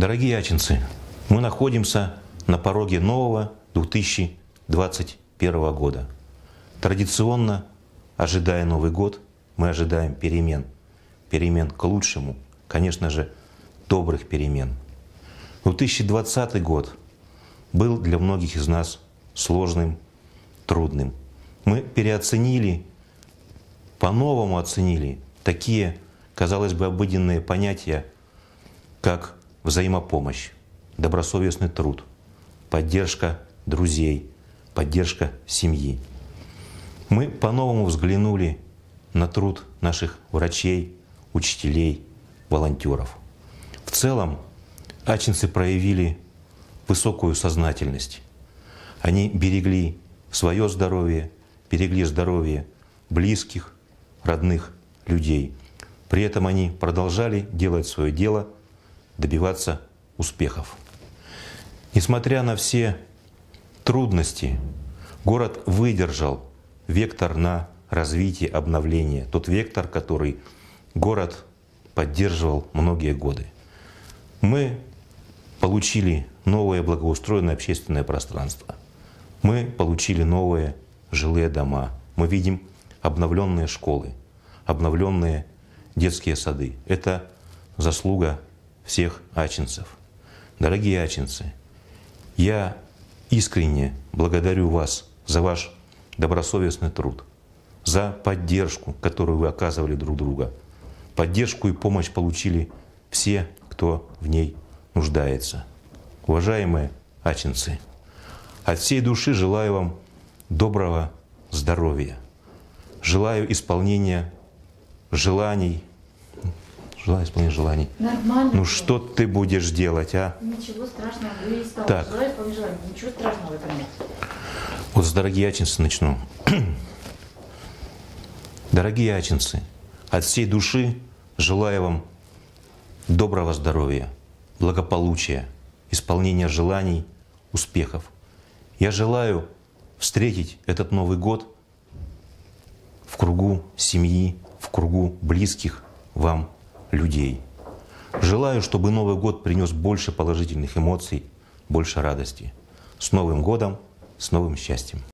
Дорогие ачинцы, мы находимся на пороге нового 2021 года. Традиционно, ожидая Новый год, мы ожидаем перемен. Перемен к лучшему, конечно же, добрых перемен. 2020 год был для многих из нас сложным, трудным. Мы переоценили, по-новому оценили такие, казалось бы, обыденные понятия, как взаимопомощь, добросовестный труд, поддержка друзей, поддержка семьи. Мы по-новому взглянули на труд наших врачей, учителей, волонтеров. В целом, ачинцы проявили высокую сознательность. Они берегли свое здоровье, берегли здоровье близких, родных людей. При этом они продолжали делать свое дело – добиваться успехов. Несмотря на все трудности, город выдержал вектор на развитие, обновление, тот вектор, который город поддерживал многие годы. Мы получили новое благоустроенное общественное пространство. Мы получили новые жилые дома. Мы видим обновленные школы, обновленные детские сады. Это заслуга всех ачинцев. Дорогие ачинцы, я искренне благодарю вас за ваш добросовестный труд, за поддержку, которую вы оказывали друг друга. Поддержку и помощь получили все, кто в ней нуждается. Уважаемые ачинцы, от всей души желаю вам доброго здоровья. Желаю исполнения желаний, Желаю исполнения желаний. Нормально. Ну что ты будешь делать, а? Ничего страшного, вы стал Так. желаю исполнить желание. Ничего страшного в этом нет. Вот с дорогие ачинцы начну. Дорогие ачинцы, от всей души желаю вам доброго здоровья, благополучия, исполнения желаний, успехов. Я желаю встретить этот Новый год в кругу семьи, в кругу близких вам людей. Желаю, чтобы Новый год принес больше положительных эмоций, больше радости. С Новым годом, с новым счастьем!